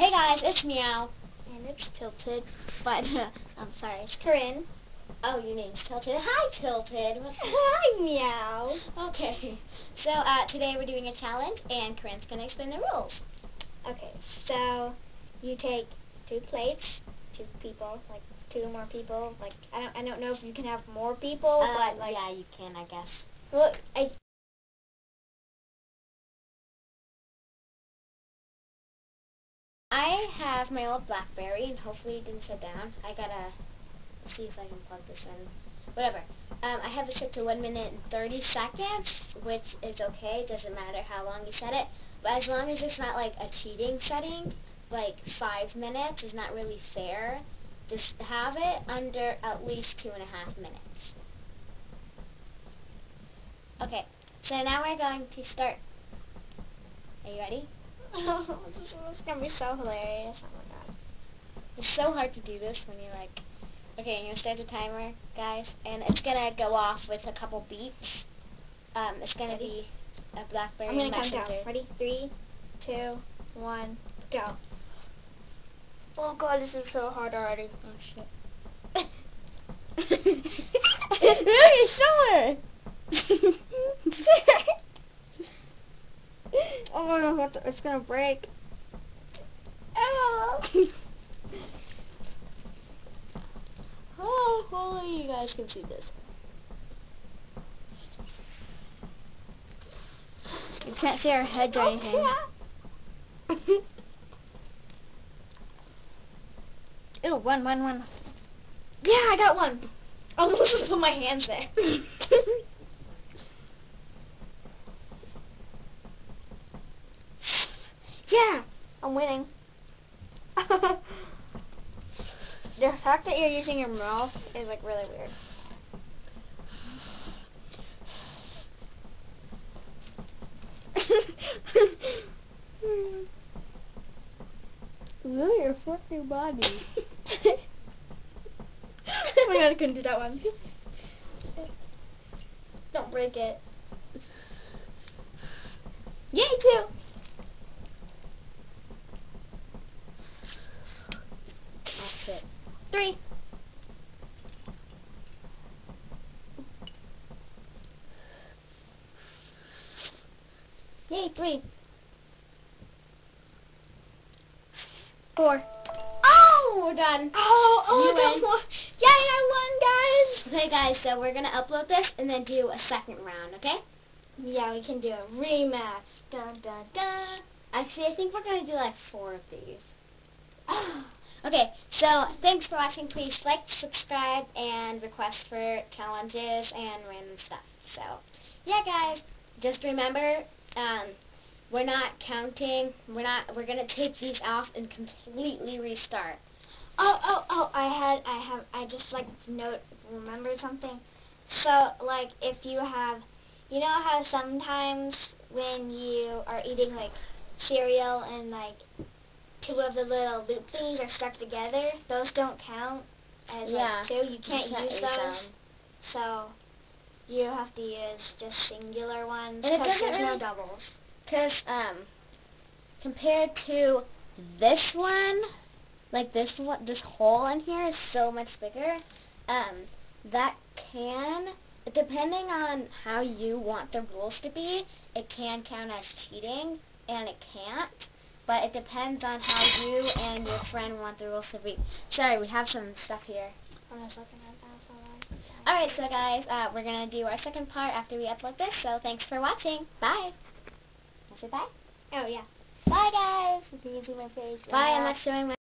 Hey guys, it's Meow. And it's Tilted. But, I'm sorry, it's Corinne. Oh, your name's Tilted. Hi, Tilted. Hi, Meow. Okay. So, uh, today we're doing a challenge, and Corinne's going to explain the rules. Okay, so you take two plates, two people, like two more people. Like I don't, I don't know if you can have more people, Uh, but like, yeah, you can, I guess. look, I I have my old BlackBerry, and hopefully it didn't shut down. I gotta see if I can plug this in. Whatever. Um, I have it set to 1 minute and 30 seconds, which is okay. Doesn't matter how long you set it. But as long as it's not like a cheating setting, like 5 minutes is not really fair. Just have it under at least two and a half minutes. Okay, so now we're going to start. Are you ready? This is gonna be so hilarious. Oh my god. It's so hard to do this when you're like, okay, I'm gonna start the timer, guys, and it's gonna go off with a couple beeps. Um, it's gonna Ready? be a BlackBerry I'm gonna count down. Ready? Three, two, one, go. Oh god, this is so hard already. Oh shit. really sure. Oh my what the- it's gonna break. oh, hopefully you guys can see this. You can't see our heads or oh, anything. Ooh, one, one, one. Yeah, I got one. I almost put my hands there. yeah, I'm winning. the fact that you're using your mouth is like really weird. Really, your fucking body. oh my god, I couldn't do that one. Don't break it. Yay, two! Shit. Three. Yay, three. Four. Oh, we're done. Oh, oh, got win. Yay, I won, guys. Okay, guys, so we're gonna upload this and then do a second round, okay? Yeah, we can do a rematch. Dun, dun, dun. Actually, I think we're gonna do like four of these. Okay, so thanks for watching. Please like, subscribe, and request for challenges and random stuff. So, yeah, guys, just remember, um, we're not counting. We're not. We're gonna take these off and completely restart. Oh, oh, oh, I had, I have, I just like note, remember something. So, like, if you have, you know how sometimes when you are eating, like, cereal and, like, two of the little loop things are stuck together, those don't count as, Yeah, like, two. You can't, use those. them. So, you have to use just singular ones. And it doesn't there's no doubles. Cause um, compared to this one, like this one, this hole in here is so much bigger. Um, that can, depending on how you want the rules to be, it can count as cheating, and it can't. But it depends on how you and your friend want the rules to be. Sorry, we have some stuff here. I'm just looking at that, so like, Alright, so guys, uh, we're going to do our second part after we upload this, so thanks for watching. Bye. Say bye? Oh, yeah. Bye, guys. You can my face. Bye, I'm not showing my